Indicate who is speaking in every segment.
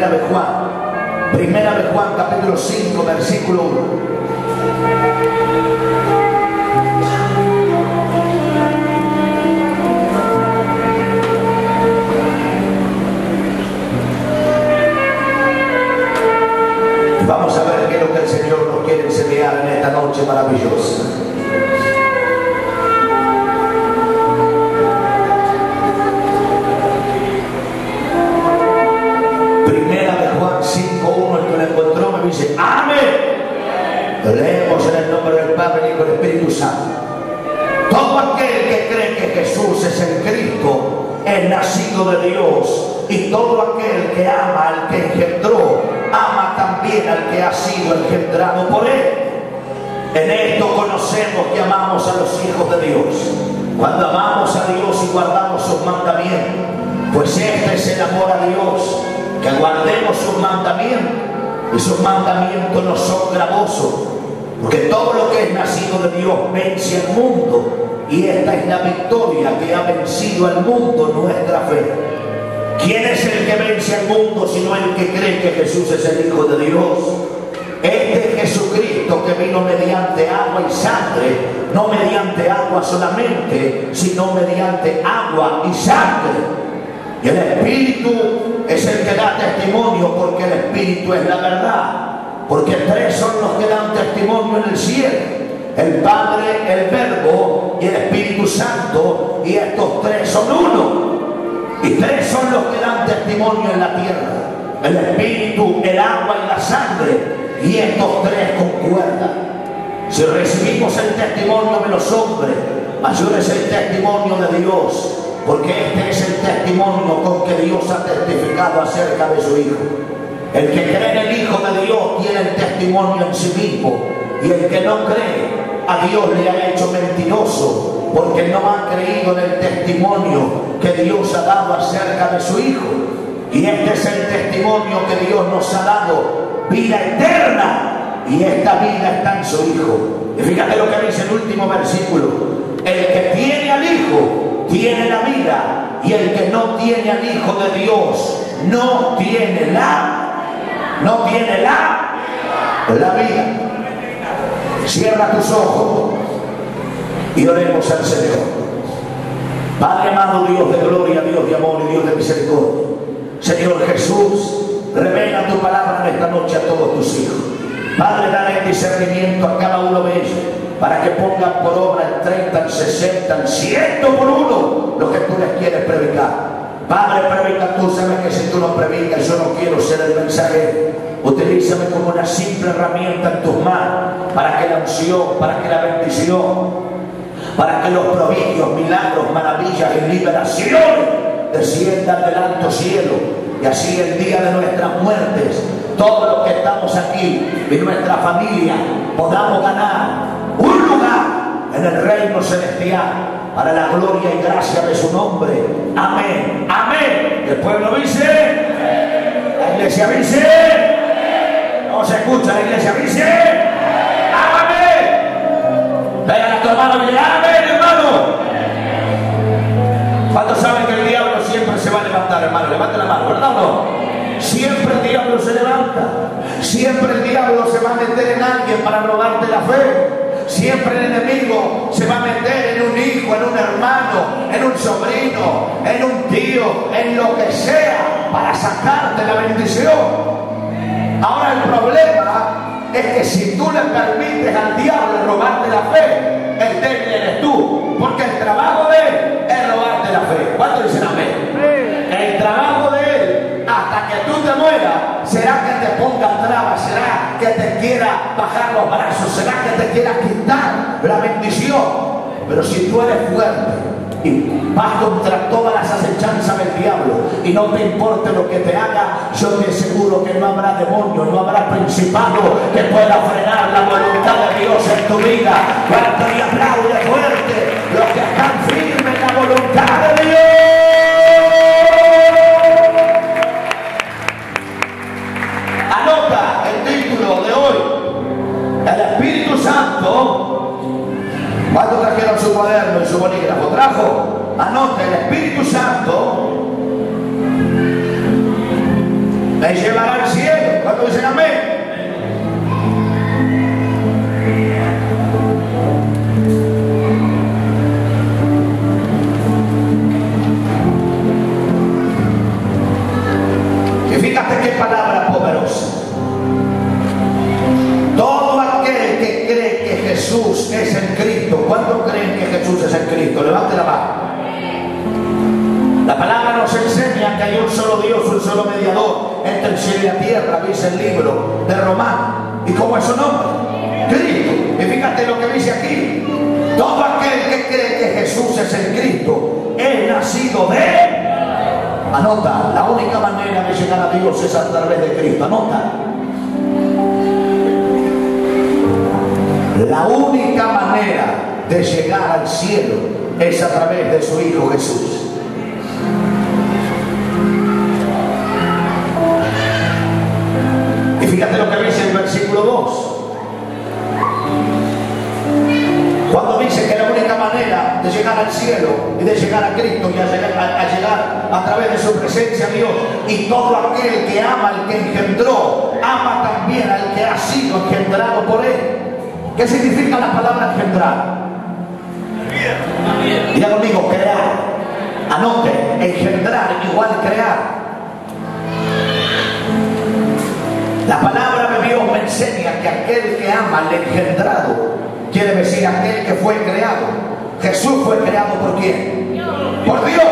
Speaker 1: Primera de Juan. Primera de Juan capítulo 5, versículo 1. Vamos a ver qué es lo que el Señor nos quiere enseñar en esta noche maravillosa. Todo aquel que cree que Jesús es el Cristo es nacido de Dios. Y todo aquel que ama al que engendró, ama también al que ha sido engendrado por él. En esto conocemos que amamos a los hijos de Dios. Cuando amamos a Dios y guardamos sus mandamientos. Pues este es el amor a Dios, que guardemos sus mandamientos. Y sus mandamientos no son gravosos. Porque todo lo que es nacido de Dios vence al mundo. Y esta es la victoria que ha vencido al mundo, nuestra fe. ¿Quién es el que vence al mundo sino el que cree que Jesús es el Hijo de Dios? Este Jesucristo que vino mediante agua y sangre, no mediante agua solamente, sino mediante agua y sangre. Y el Espíritu es el que da testimonio porque el Espíritu es la verdad. Porque tres son los que dan testimonio en el cielo. El Padre, el Verbo y el Espíritu Santo. Y estos tres son uno. Y tres son los que dan testimonio en la tierra. El Espíritu, el agua y la sangre. Y estos tres concuerdan. Si recibimos el testimonio de los hombres, mayor es el testimonio de Dios. Porque este es el testimonio con que Dios ha testificado acerca de su Hijo. El que cree en el Hijo de Dios tiene el testimonio en sí mismo. Y el que no cree, a Dios le ha hecho mentiroso. Porque no ha creído en el testimonio que Dios ha dado acerca de su Hijo. Y este es el testimonio que Dios nos ha dado. Vida eterna. Y esta vida está en su Hijo. Y fíjate lo que dice el último versículo. El que tiene al Hijo tiene la vida. Y el que no tiene al Hijo de Dios no tiene la no tiene la, la vida. Cierra tus ojos y oremos al Señor. Padre amado, Dios de gloria, Dios de amor y Dios de misericordia. Señor Jesús, revela tu palabra en esta noche a todos tus hijos. Padre, dale discernimiento a cada uno de ellos para que pongan por obra el 30, el 60, el 100 por uno lo que tú les quieres. Padre, sabes que si tú no predicas, yo no quiero ser el mensajero. Utilízame como una simple herramienta en tus manos para que la unción, para que la bendición, para que los prodigios, milagros, maravillas y liberaciones desciendan del alto cielo. Y así el día de nuestras muertes, todos los que estamos aquí y nuestra familia podamos ganar un lugar en el reino celestial para la gloria y gracia de su nombre. Amén. Amén. El pueblo dice, la iglesia dice, no se escucha, la iglesia dice, amén. Venga a tu hermano y amén, hermano. ¿Cuántos saben que el diablo siempre se va a levantar, hermano? Levante la mano, ¿verdad o no? Siempre el diablo se levanta. Siempre el diablo se va a meter en alguien para robarte la fe. Siempre el enemigo se va a meter en un hijo, en un hermano, en un sobrino, en un tío, en lo que sea, para sacarte la bendición. Ahora el problema es que si tú le permites al diablo robarte la fe, el débil eres tú. Porque el trabajo de él es robarte la fe. ¿Cuántos dicen amén? El trabajo de él, hasta que tú te mueras, será que te ponga trabas, será que te quiera bajar los brazos, será que te quiera quitar la bendición. Pero si tú eres fuerte, y vas contra todas las acechanzas del diablo y no te importe lo que te haga, yo te aseguro que no habrá demonio, no habrá principado que pueda frenar la voluntad de Dios en tu vida. Cuanto y aplaude fuerte los que están firmes en la voluntad de Dios. Cuaderno y su bolígrafo? ¿Trajo? Anote, el Espíritu Santo me llevará al cielo. ¿Cuánto dicen amén? Y fíjate qué palabra poderosa. Todo aquel que cree que Jesús es el Cristo, ¿cuántos creen que Jesús es el Cristo? Levante la mano. La palabra nos enseña que hay un solo Dios, un solo mediador entre el cielo y la tierra, dice el libro de Román. ¿Y cómo es su nombre? Cristo. Y fíjate lo que dice aquí. Todo aquel que cree que Jesús es el Cristo es nacido de él. Anota, la única manera de llegar a Dios es a través de Cristo. Anota. La única manera de llegar al cielo es a través de su Hijo Jesús. Y fíjate lo que dice el versículo 2. Cuando dice que la única manera de llegar al cielo y de llegar a Cristo y a llegar a, través de su presencia a Dios y todo aquel que ama al que engendró, ama también al que ha sido engendrado por él. ¿Qué significa la palabra engendrar? Diga conmigo, crear. Anote, engendrar igual crear. La palabra de Dios me enseña que aquel que ama al engendrado quiere decir aquel que fue creado. Jesús fue creado por quién? Por Dios.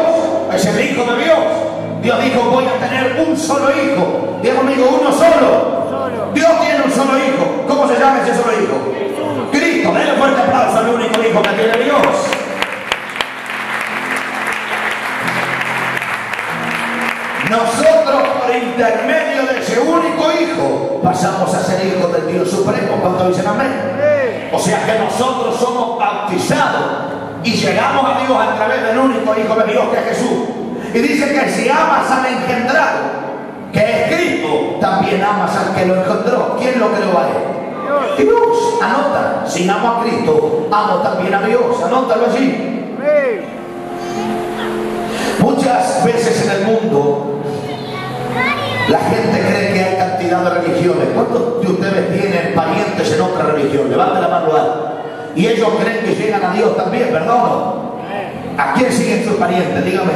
Speaker 1: Es el Hijo de Dios. Dios dijo, voy a tener un solo hijo. Diga conmigo, uno solo. Dios tiene un solo hijo. ¿Cómo se llama ese solo hijo? Cristo. Denle fuerte aplauso al único hijo que tiene Dios. Por intermedio de ese único hijo pasamos a ser hijos del Dios Supremo. ¿Cuánto dicen amén? O sea que nosotros somos bautizados y llegamos a Dios a través del único hijo de Dios que es Jesús. Y dice que si amas al engendrado, que es Cristo, también amas al que lo engendró. ¿Quién lo creó a él? Dios. Anota, si amo a Cristo, amo también a Dios. Anótalo allí. Muchas veces en el mundo la gente cree que hay cantidad de religiones. ¿Cuántos de ustedes tienen parientes en otra religión? Levante la mano. Y ellos creen que llegan a Dios también, ¿verdad? ¿A quién siguen sus parientes? Dígame.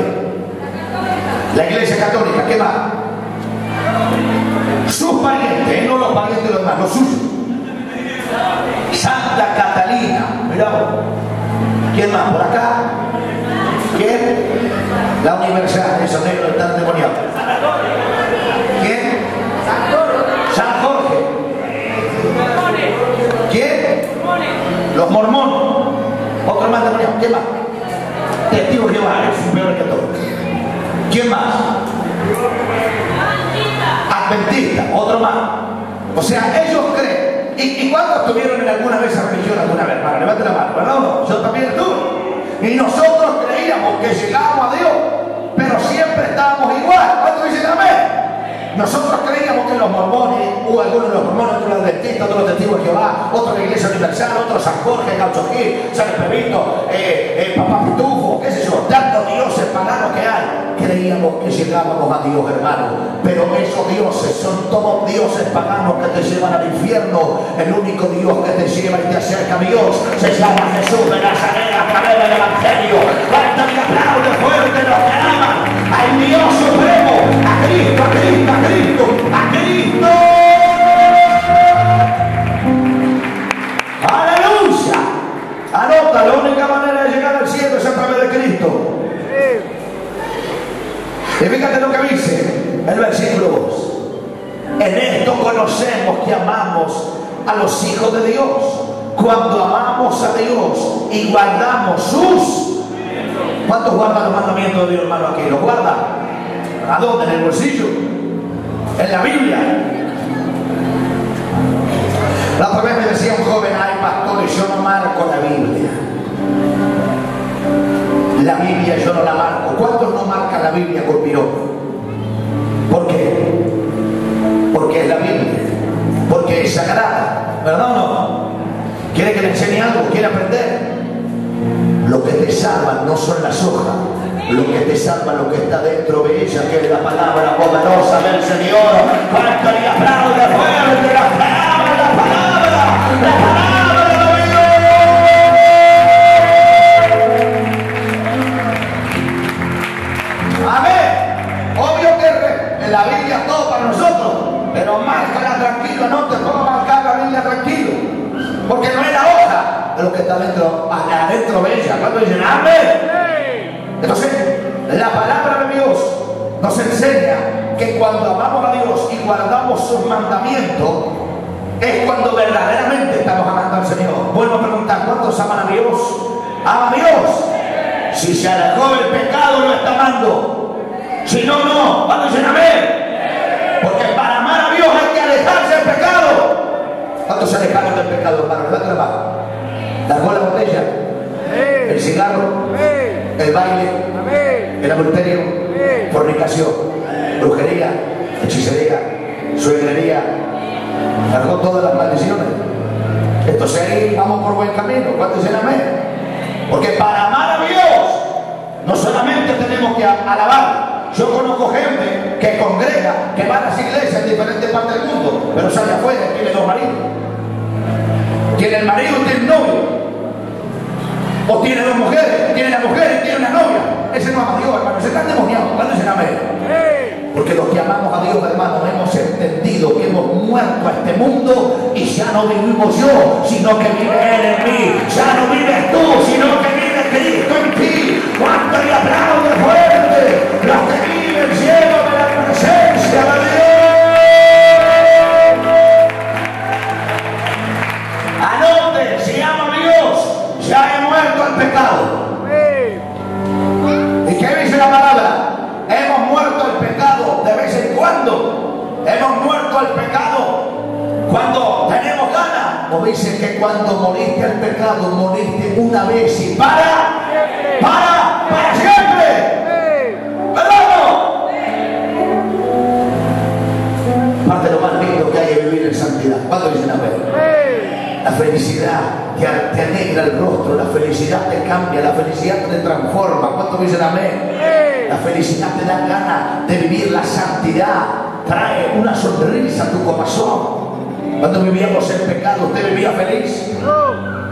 Speaker 1: La iglesia católica, ¿qué más? Sus parientes, no los parientes de los demás, los suyos. Santa Catalina, mirá. ¿Quién más? ¿Por acá? ¿Quién? La universal, esos negros están demoniados. Los mormones. Otro más demoniado. ¿Quién más? Testigo de Jehová, es peor que todo. ¿Quién más? Adventista, otro más. O sea, ellos creen. ¿Y, y cuántos estuvieron en alguna vez esa religión alguna vez? Para, levante la mano, ¿verdad? Yo también estuve. Y nosotros creíamos que llegábamos a Dios, pero siempre estábamos igual. ¿Cuántos dicen amén? Nosotros creíamos que los mormones, hubo algunos de los mormones, otros los dentistas, otros los testigos de Jehová, otros Iglesia Universal, otros San Jorge, Gaucho Gil, San Espevito, eh, eh, Papá Pitufo, qué sé yo, tantos dioses paganos que hay. Creíamos que llegábamos a Dios, hermano. Pero esos dioses son todos dioses paganos que te llevan al infierno. El único Dios que te lleva y te acerca a Dios se llama Jesús de Nazaret a través del Evangelio. Cuánto aplaude fuerte los que aman al Dios Cristo, a Cristo, a Cristo, a Cristo. Aleluya. Anota, la única manera de llegar al cielo es a través de Cristo. Y fíjate lo que dice el versículo 2. En esto conocemos que amamos a los hijos de Dios. Cuando amamos a Dios y guardamos sus. ¿Cuántos guardan los mandamientos de Dios, hermano, aquí? ¿Los guardan? ¿A dónde? En el bolsillo. En la Biblia. La otra vez me decía un joven, ay pastor, yo no marco la Biblia. La Biblia yo no la marco. ¿Cuántos no marcan la Biblia con? ¿Por qué? Porque es la Biblia. Porque es sagrada. ¿Verdad o no? ¿Quiere que le enseñe algo? ¿Quiere aprender? Lo que te salva no son las hojas. Lo que te salva, lo que está dentro de ella, que es la palabra poderosa del Señor. Cuánto le aplaude fuerte, la palabra, la palabra, la palabra. la Biblia todo para nosotros, pero márcala tranquilo, no te puedo marcar la Biblia tranquilo, porque no es la hoja de lo que está dentro, adentro de ella. Cuando dicen, amén, entonces, la palabra de Dios nos enseña que cuando amamos a Dios y guardamos sus mandamientos, es cuando verdaderamente estamos amando al Señor. Vuelvo a preguntar, ¿cuántos aman a Dios? ¿Ama a Dios? Si se alejó del pecado, lo está amando. Si no, no. ¿Cuántos dicen amén? Porque para amar a Dios hay que alejarse del pecado. ¿Cuántos se alejaron del pecado, hermano? Levanta la mano. Largó la botella, el cigarro, el baile, el adulterio, fornicación, brujería, hechicería, suegrería. Largó todas las maldiciones. Entonces ahí vamos por buen camino. ¿Cuántos dicen amén? Porque para amar a Dios no solamente tenemos que alabar. Yo conozco gente que congrega, que va a las iglesias en diferentes partes del mundo, pero sale afuera y tiene dos maridos. Tiene el marido y tiene el novio. O tiene dos mujeres, tiene la mujer y tiene una novia. Ese no ama a Dios, hermano. Se están demoniados. ¿Cuándo se amén? Porque los que amamos a Dios, hermano, hemos entendido que hemos muerto a este mundo y ya no vivimos yo, sino que vive Él en mí. Ya no vives tú, sino que vive Cristo en ti. ¿Cuánto le aplaude fuerte? Los que viven llenos de la presencia de Dios. Anote, si ama al pecado cuando tenemos ganas. O dice que cuando moriste al pecado, moriste una vez y para, para, para siempre. ¿Verdad? Parte de lo más lindo que hay es vivir en santidad. ¿Cuándo dicen amén? La felicidad te, te alegra el rostro, la felicidad te cambia, la felicidad te transforma. ¿Cuántos dicen amén? La felicidad te da ganas de vivir la santidad, trae una sonrisa a tu corazón. Cuando vivíamos en pecado, ¿usted vivía feliz?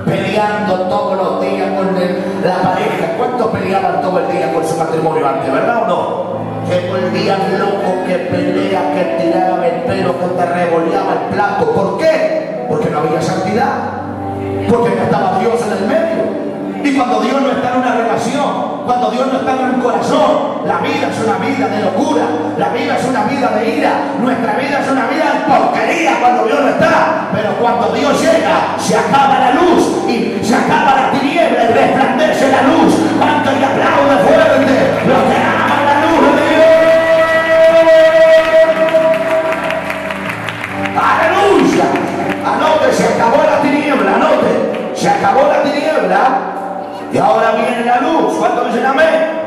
Speaker 1: Peleando todos los días con la pareja. ¿Cuántos peleaban todo el día con su matrimonio antes, verdad o no? Que volvían loco, que pelea, que tiraba el pelo, que te revoleaba el plato. ¿Por qué? Porque no había santidad. Porque no estaba Dios en el medio. Y cuando Dios no está en una relación, cuando Dios no está en un corazón, la vida es una vida de locura, la vida es una vida de ira, nuestra vida es una vida de porquería cuando Dios no está. Pero cuando Dios llega, se acaba la luz y se acaba la tiniebla y resplandece la luz. ¿Cuánto le aplaude fuerte? Los que aman la luz de Dios. Aleluya. Anote, se acabó la tiniebla, anote. Se acabó la tiniebla y ahora viene la luz. ¿Cuánto dicen amén?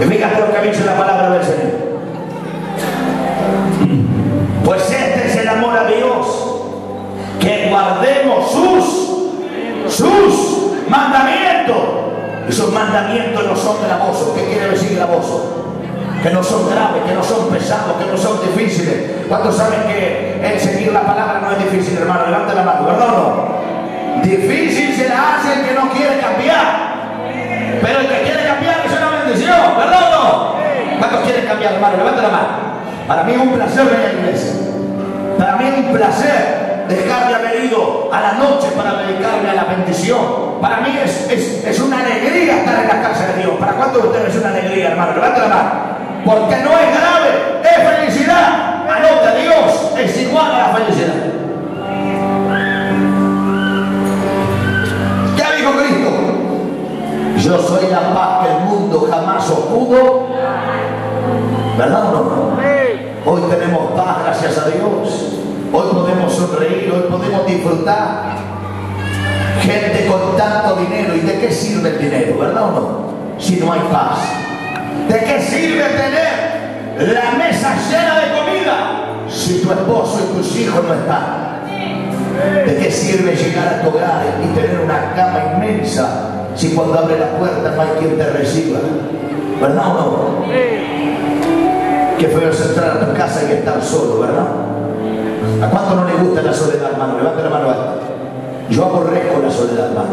Speaker 1: Y fíjate lo que dice la palabra del Señor. Pues este es el amor a Dios. Que guardemos sus, sus mandamientos. Y sus mandamientos no son gravosos. ¿Qué quiere decir gravoso? Que no son graves, que no son pesados, que no son difíciles. ¿Cuántos saben que el seguir la palabra no es difícil, hermano? Levanta la mano, ¿verdad no? Difícil se la hace el que no quiere cambiar. ¿Cuántos quieren cambiar, hermano? Levanta la mano. Para mí es un placer venir a la iglesia. Para mí es un placer dejar de haber ido a la noche para dedicarme a la bendición. Para mí es, es, es una alegría estar en la casa de Dios. ¿Para cuántos de ustedes es una alegría, hermano? Levanta la mano. Porque no es grave, es felicidad. Anota, Dios es igual a la felicidad. ¿Qué dijo Cristo? Yo soy la paz que el mundo jamás os. ¿Verdad o no? Hoy tenemos paz, gracias a Dios. Hoy podemos sonreír, hoy podemos disfrutar. Gente con tanto dinero, ¿y de qué sirve el dinero? ¿Verdad o no? Si no hay paz. ¿De qué sirve tener la mesa llena de comida si tu esposo y tus hijos no están? ¿De qué sirve llegar a tu hogar y tener una cama inmensa si cuando abre la puerta no hay quien te reciba? ¿Verdad o no? Qué feo es entrar a tu casa y estar solo, ¿verdad? ¿A cuánto no le gusta la soledad, hermano? Levanta la mano alta. Yo aborrezco la soledad, hermano.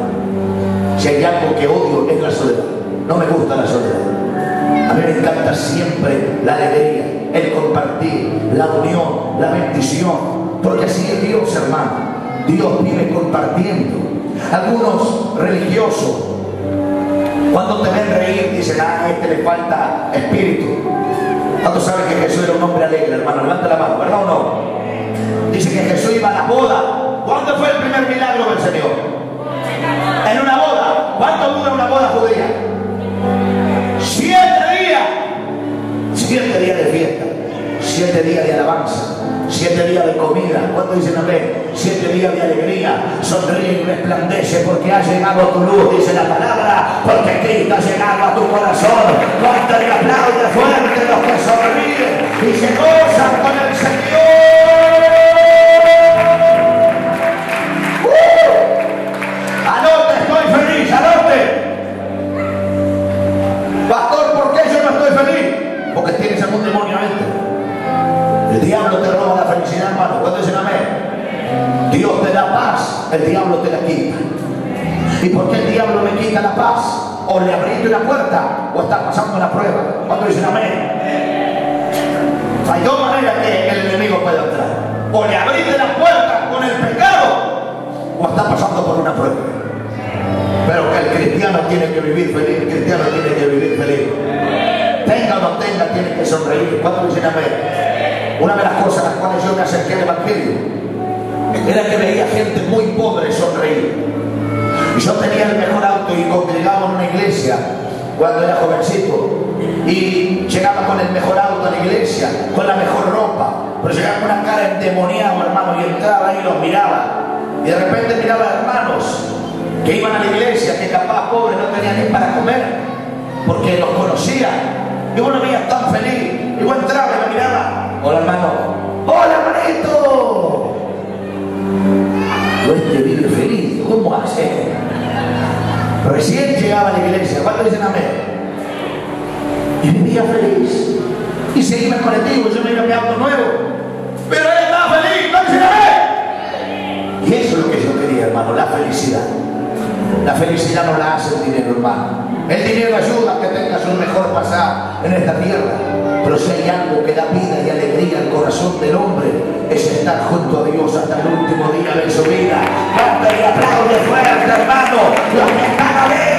Speaker 1: Si hay algo que odio es la soledad. No me gusta la soledad. A mí me encanta siempre la alegría, el compartir, la unión, la bendición. Porque así es Dios, hermano. Dios vive compartiendo. Algunos religiosos, cuando te ven reír, dicen, ah, a este le falta espíritu. ¿Cuántos saben que Jesús era un hombre alegre, hermano? Levanta la mano, ¿verdad o no? Dice que Jesús iba a la boda. ¿Cuándo fue el primer milagro del Señor? En una boda. ¿Cuánto dura una boda judía? Siete días. Siete días de fiesta. Siete días de alabanza Siete días de comida. ¿Cuánto dicen amén? Siete días de alegría. Sonríe y resplandece porque ha llegado tu luz, dice la palabra. Porque Cristo ha llegado a tu corazón. Cuánto le aplaude fuerte los que sonríen y se gozan con el Señor. El diablo te la quita. ¿Y por qué el diablo me quita la paz? O le abriste una puerta o está pasando una prueba. ¿Cuándo dicen amén? Hay dos maneras que el enemigo puede entrar. O le abriste la puerta con el pecado o está pasando por una prueba. Pero que el cristiano tiene que vivir feliz, el cristiano tiene que vivir feliz. Tenga o no tenga, tiene que sonreír. ¿Cuándo dicen amén? Una de las cosas a las cuales yo me acerqué al Evangelio era que veía gente muy pobre sonreír. Y yo tenía el mejor auto y congregaba en una iglesia cuando era jovencito. Y llegaba con el mejor auto a la iglesia, con la mejor ropa. Pero llegaba con una cara endemoniada, hermano, y entraba y los miraba. Y de repente miraba a hermanos que iban a la iglesia, que capaz pobres no tenían ni para comer, porque los conocía. Y uno veía tan feliz. Y yo entraba y me miraba Hola hermano. Feliz. ¿Cómo hace? Recién llegaba a la iglesia. ¿Cuánto dicen amén? Y vivía feliz. Y seguía el colectivo. Yo me iba a mi auto nuevo. Pero él estaba feliz. ¿Cuánto dicen amén? Y eso es lo que yo quería, hermano. La felicidad. La felicidad no la hace el dinero, hermano. El dinero ayuda a que tengas un mejor pasado en esta tierra. Pero si hay algo que da vida corazón del hombre, es estar junto a Dios hasta el último día de su vida. Canta y aplaude fuerte, hermano, los que están alegres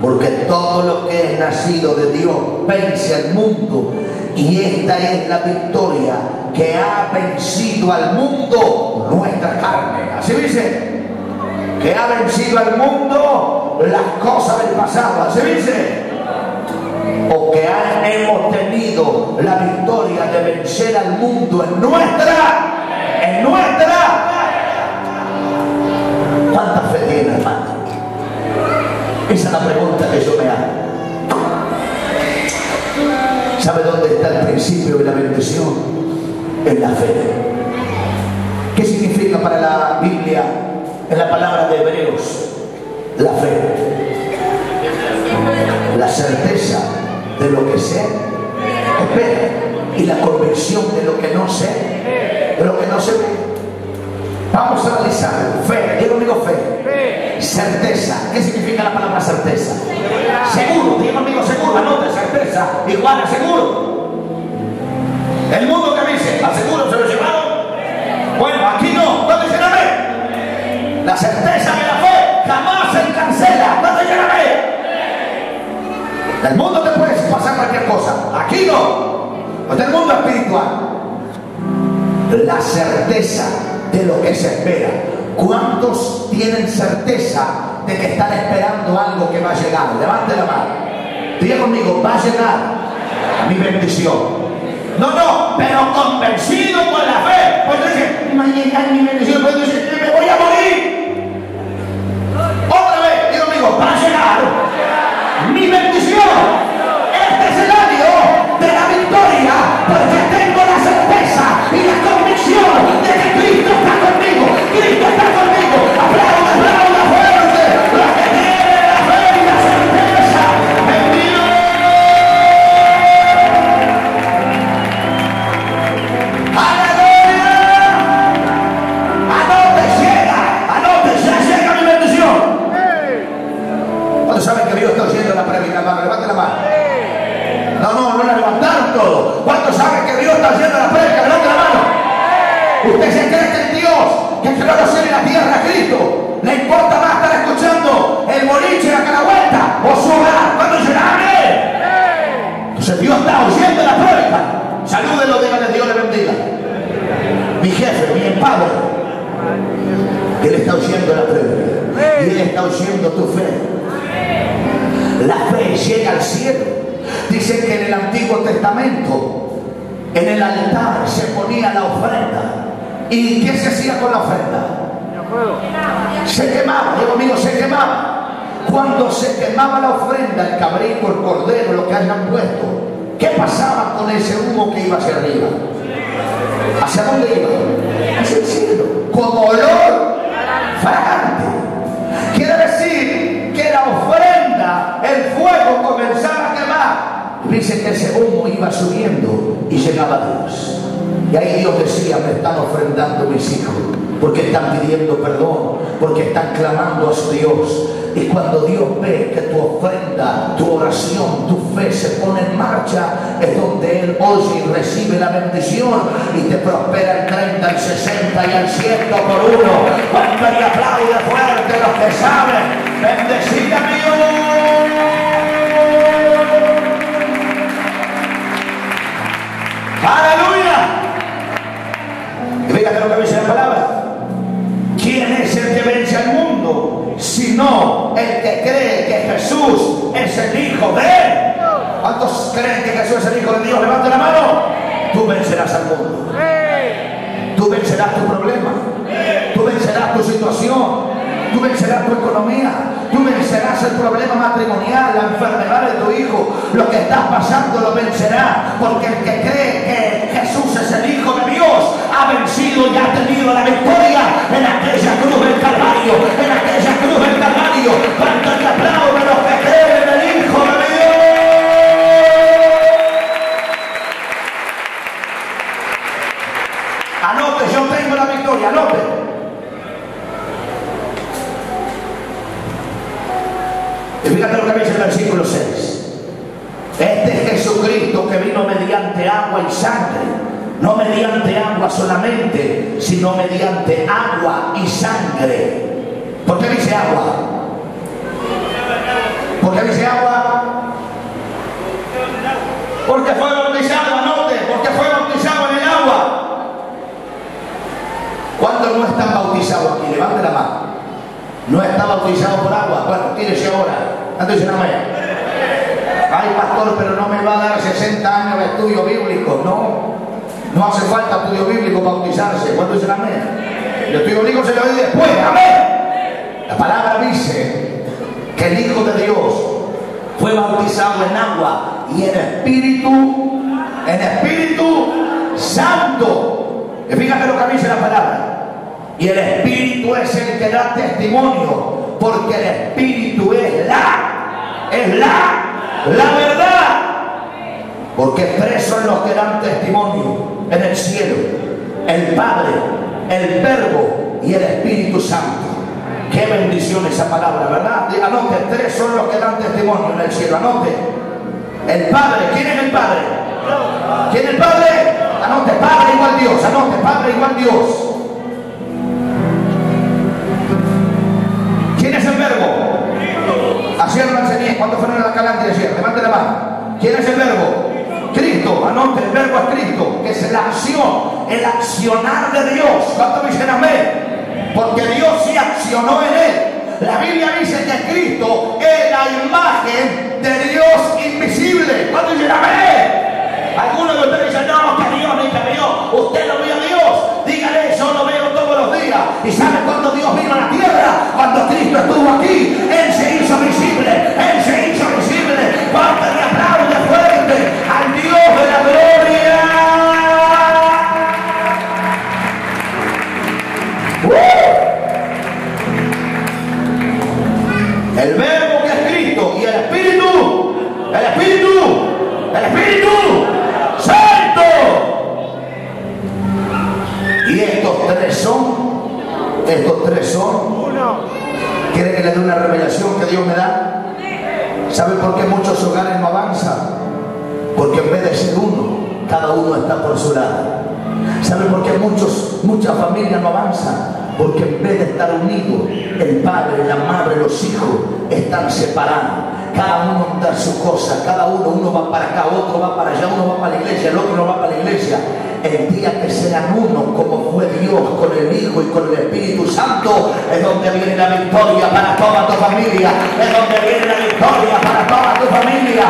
Speaker 1: Porque todo lo que es nacido de Dios vence al mundo. Y esta es la victoria que ha vencido al mundo nuestra carne. Así dice. Que ha vencido al mundo las cosas del pasado. Así dice. O que hemos tenido la victoria de vencer al mundo en nuestra. En nuestra. ¿Cuánta fe tiene, hermano? Esa es la pregunta que yo me hago. ¿Sabe dónde está el principio de la bendición? En la fe. ¿Qué significa para la Biblia, en la palabra de Hebreos, la fe? La certeza de lo que sé, espera, y la convicción de lo que no sé, de lo que no se ve. Vamos a analizar fe, digo amigo fe, certeza. ¿Qué significa certeza? Seguro, digo amigo seguro, anote certeza, igual a seguro. El mundo que dice, ¿al seguro se lo llevaron? Bueno, aquí no, ¿dónde se la ve? La certeza de la fe jamás se cancela, ¿dónde se la? El mundo te puede pasar cualquier cosa, aquí no, es el mundo espiritual. La certeza de lo que se espera. ¿Cuántos tienen certeza de que están esperando algo que va a llegar? Levante la mano. Diga conmigo, va a llegar mi bendición. No, no, pero convencido por la fe. Pues dice, va a llegar mi bendición, pues dice, me voy a morir. Otra vez, digo conmigo, va a llegar digo amigo, se quemaba. Cuando se quemaba la ofrenda, el cabrito, el cordero, lo que hayan puesto, ¿qué pasaba con ese humo que iba hacia arriba? ¿Hacia dónde iba? Hacia el cielo. Como olor fragante. Quiere decir que la ofrenda, el fuego comenzaba a quemar. Dice que ese humo iba subiendo y llegaba a Dios. Y ahí Dios decía, me están ofrendando mis hijos, porque están pidiendo perdón, porque están clamando a su Dios. Y cuando Dios ve que tu ofrenda, tu oración, tu fe se pone en marcha, es donde Él oye y recibe la bendición y te prospera el 30, el 60 y el 100 por uno. Cuando le aplaude fuerte los que saben, bendecid a Dios. Aleluya. Y fíjate lo que dice Sino el que cree que Jesús es el Hijo de Él. ¿Cuántos creen que Jesús es el Hijo de Dios? Levante la mano. Tú vencerás al mundo. Tú vencerás tu problema. Tú vencerás tu situación. Tú vencerás tu economía. Tú vencerás el problema matrimonial, la enfermedad de tu hijo. Lo que estás pasando lo vencerá. Porque el que cree que Jesús es el Hijo de Dios ha vencido y ha tenido la victoria en aquella cruz del Calvario. En aquella cruz del Calvario. Cuando te aplaude los que creen en el Hijo de Dios. Anote, yo tengo la victoria, anote. Y fíjate lo que dice el versículo 6. Este es Jesucristo que vino mediante agua y sangre. Mediante agua solamente, sino mediante agua y sangre. ¿Por qué dice agua? ¿Por qué dice agua? Porque fue bautizado, anote, porque fue bautizado en el agua. ¿Cuántos no están bautizados aquí? Levante la mano. No está bautizado por agua. Bueno, tírese ahora. Antes amén. Ay, pastor, pero no me va a dar 60 años de estudio bíblico. No, no hace falta estudio bíblico bautizarse. ¿Cuánto dicen amén? El estudio bíblico se lo doy después. Amén. La palabra dice que el Hijo de Dios fue bautizado en agua y en espíritu, en espíritu santo. Y fíjate lo que dice la palabra. Y el espíritu es el que da testimonio, porque el espíritu es la, es la, la verdad. Porque tres son los que dan testimonio en el cielo. El Padre, el Verbo y el Espíritu Santo. Qué bendición esa palabra, ¿verdad? Anote, tres son los que dan testimonio en el cielo. Anote. El Padre, ¿quién es el Padre? ¿Quién es el Padre? Anote, Padre igual Dios. Anote, Padre igual Dios. ¿Quién es el verbo? Así lo enseñé cuando fueron a la calandria ayer. Levante la mano. ¿Quién es el verbo? Cristo, anote, el verbo es Cristo, que es la acción, el accionar de Dios. ¿Cuánto dicen amén? Porque Dios sí accionó en él. La Biblia dice que Cristo es la imagen de Dios invisible. ¿Cuánto dicen amén? Algunos de ustedes dicen, no, que Dios ni que Dios. Usted lo vio a Dios. Dígale, yo lo veo todos los días. ¿Y sabe cuándo Dios vino a la tierra? Cuando Cristo estuvo aquí. Él se hizo visible. Amen. Están separados. Cada uno da su cosa, cada uno, uno va para acá, otro va para allá, uno va para la iglesia, el otro no va para la iglesia. El día que sean uno, como fue Dios con el Hijo y con el Espíritu Santo, es donde viene la victoria para toda tu familia, es donde viene la victoria para toda tu familia.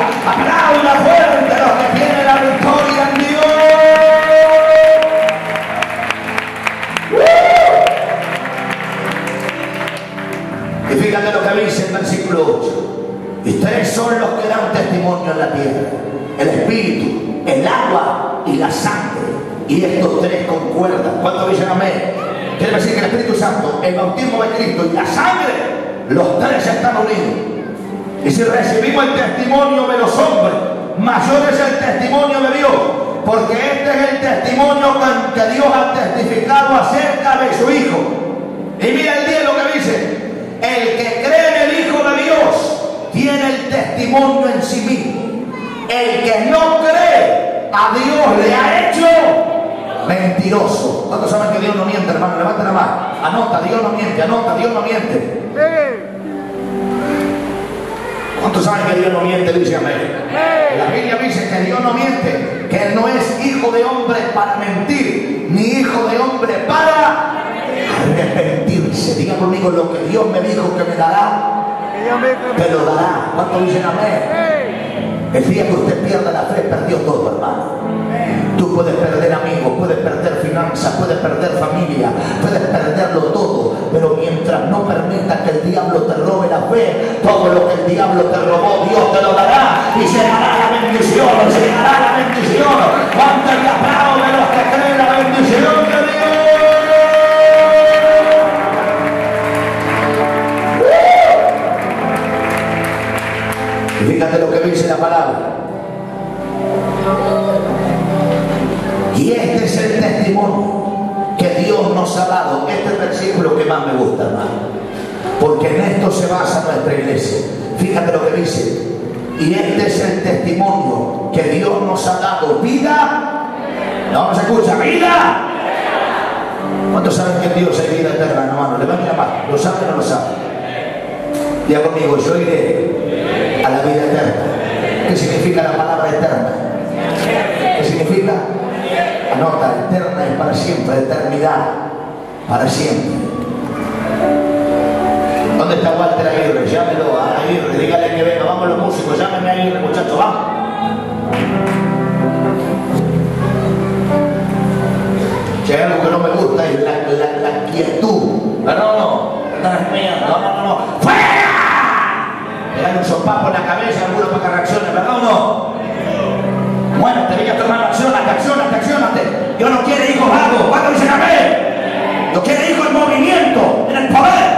Speaker 1: Los que tienen la victoria Fíjate lo que dice el versículo 8. Y ustedes son los que dan testimonio en la tierra. El espíritu, el agua y la sangre. Y estos tres concuerdan. ¿Cuánto dicen amén? Quiere decir que el Espíritu Santo, el bautismo de Cristo y la sangre, los tres están unidos. Y si recibimos el testimonio de los hombres, mayor es el testimonio de Dios. Porque este es el testimonio que Dios ha testificado acerca de su Hijo. Y mira el día lo. El que cree en el Hijo de Dios tiene el testimonio en sí mismo. El que no cree a Dios le ha hecho mentiroso. ¿Cuántos saben que Dios no miente, hermano? Levanten la mano. Anota, Dios no miente, anota, Dios no miente. ¿Cuántos saben que Dios no miente? Dice amén. La Biblia dice que Dios no miente, que Él no es hijo de hombre para mentir, ni hijo de hombre para Diga conmigo lo que Dios me dijo que me dará, te lo dará. ¿Cuántos dicen amén? El día que usted pierda la fe, perdió todo, hermano. Tú puedes perder amigos, puedes perder finanzas, puedes perder familia, puedes perderlo todo, pero mientras no permita que el diablo te robe la fe, todo lo que el diablo te robó, Dios te lo dará y se dará la bendición, se dará la bendición. ¿Cuánto aplaude los que creen la bendición fíjate lo que dice la palabra. Y este es el testimonio que Dios nos ha dado. Este es el versículo que más me gusta, hermano. Porque en esto se basa nuestra iglesia. Fíjate lo que dice. Y este es el testimonio que Dios nos ha dado. Vida. No se escucha. Vida. ¿Cuántos saben que Dios es vida eterna, hermano? Levanten la mano. ¿Lo saben o no lo saben? Diga conmigo, yo iré a la vida eterna. ¿Qué significa la palabra eterna? ¿Qué significa? Anota, eterna es para siempre, eternidad, para siempre. ¿Dónde está Walter Aguirre? Llámelo a Aguirre, dígale que venga, vamos los músicos, llámenme a Aguirre, muchachos, vamos. Si hay algo que no me gusta es la, la, la quietud. No, no, no, no, no, no, ¡fuera! le dan un sopapo en la cabeza a alguno para que reaccione, ¿verdad o no? Bueno, te diga tu hermano, accionate, accionate, accionate. Dios no quiere hijos vagos, ¿cuánto dicen amén? Dios quiere hijos en movimiento, en el poder.